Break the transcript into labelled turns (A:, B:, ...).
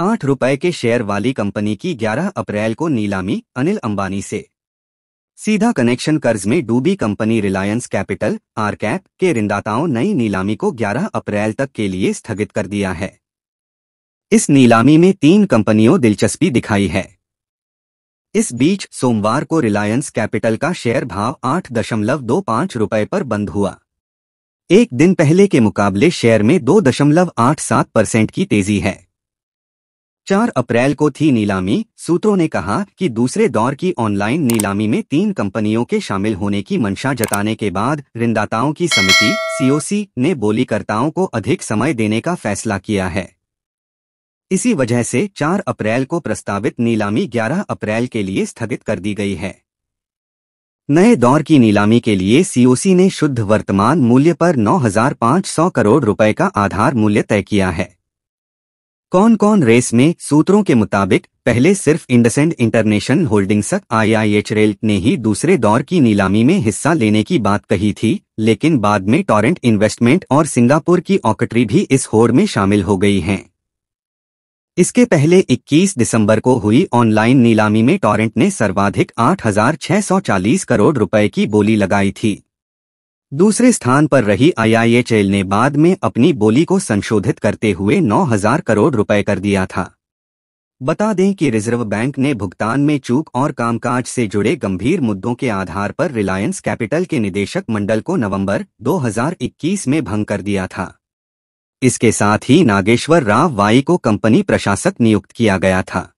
A: आठ रुपए के शेयर वाली कंपनी की 11 अप्रैल को नीलामी, अनिल अंबानी से। सीधा कनेक्शन कर्ज में डूबी कंपनी रिलायंस कैपिटल, आरकैप, के ऋणदाताओं नई नीलामी को 11 अप्रैल तक के लिए स्थगित कर दिया है। इस नीलामी में तीन कंपनियों दिलचस्पी दिखाई है। इस बीच सोमवार को रिलायंस कैपिटल का शेयर भाव आठ दशमलव दो पाँच रुपए पर बंद हुआ। एक दिन पहले के मुकाबले शेयर में दो दशमलव आठ सात परसेंट की तेज़ी है। चार अप्रैल को थी नीलामी सूत्रों ने कहा कि दूसरे दौर की ऑनलाइन नीलामी में तीन कंपनियों के शामिल होने की मंशा जताने के बाद ऋणदाताओं की समिति सीओसी ने बोलीकर्ताओं को अधिक समय देने का फैसला किया है। इसी वजह से 4 अप्रैल को प्रस्तावित नीलामी 11 अप्रैल के लिए स्थगित कर दी गई है। नए दौर की नीलामी के लिए सीओसी ने शुद्ध वर्तमान मूल्य पर 9,500 करोड़ रुपए का आधार मूल्य तय किया है। कौन कौन रेस में सूत्रों के मुताबिक पहले सिर्फ़ इंडसेंड इंटरनेशनल होल्डिंग्स आईआईएच रेल ने ही दूसरे दौर की नीलामी में हिस्सा लेने की बात कही थी लेकिन बाद में टॉरेंट इन्वेस्टमेंट और सिंगापुर की ऑकट्री भी इस होड़ में शामिल हो गई हैं। इसके पहले 21 दिसंबर को हुई ऑनलाइन नीलामी में टॉरेंट ने सर्वाधिक 8,640 करोड़ रुपए की बोली लगाई थी। दूसरे स्थान पर रही आईआईएचएल ने बाद में अपनी बोली को संशोधित करते हुए 9000 करोड़ रुपए कर दिया था। बता दें कि रिज़र्व बैंक ने भुगतान में चूक और कामकाज से जुड़े गंभीर मुद्दों के आधार पर रिलायंस कैपिटल के निदेशक मंडल को नवंबर 2021 में भंग कर दिया था। इसके साथ ही नागेश्वर राव वाई को कंपनी प्रशासक नियुक्त किया गया था।